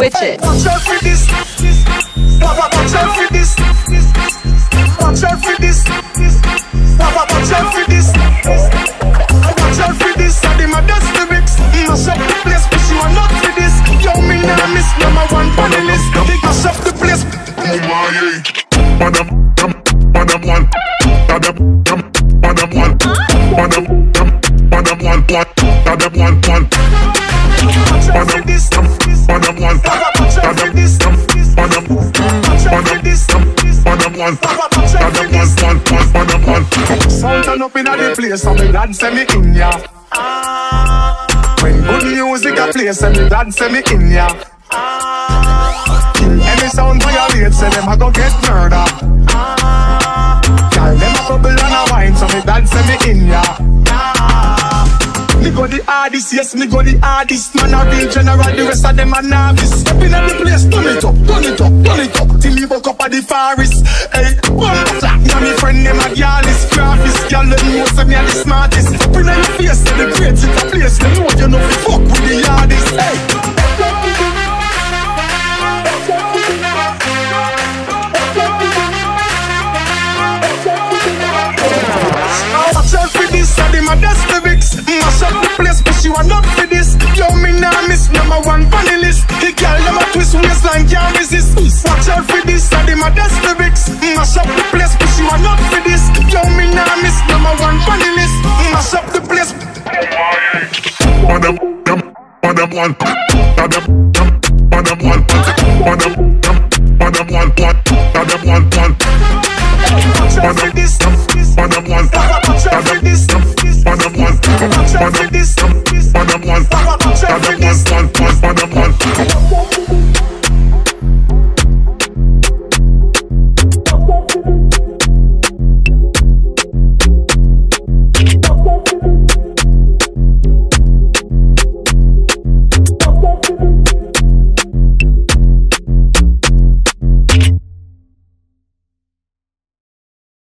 Switch it. Watch out for this. Papa, watch out for this. Watch out for this. Papa, watch out for this. Watch out for this. I did my best lyrics. Mash up the place, but you are not for this. Yo, me now miss number one on the list. Mash up the place. Madam, madam one, madam, madam one, madam, madam one, madam this. Dum, madam one, Papa, watch out for madam, this. Watch out this. dum, madam one, Papa, watch out for madam one, one, one, madam one. Sound turn up inna the place, and me say me in ya. Ah. When good music a play, say me say me in ya. Ah. Any sound violate, say them a go get murder. Ah. Girl, them a bubble and a wine, so me say me in ya. Me the hardest, yes, me go the hardest. Man a real general, the rest of them a novice. Step in at the place, turn it up, turn it up, turn it up Till you woke up at the forest. Hey, one flat, now me friend them a gallus Graphist, girl, them know say me a the smartest. Up in your face, say the great it a place. Them know you know fi fuck with the hardest Hey. Out for this, I did my can't resist. Watch out for this, did my best lyrics Mash up the place, but you are not for this. Yo, me nah miss number one on the list. Mash up the place. Madam, dum, madam one, madam, dum, madam one, madam,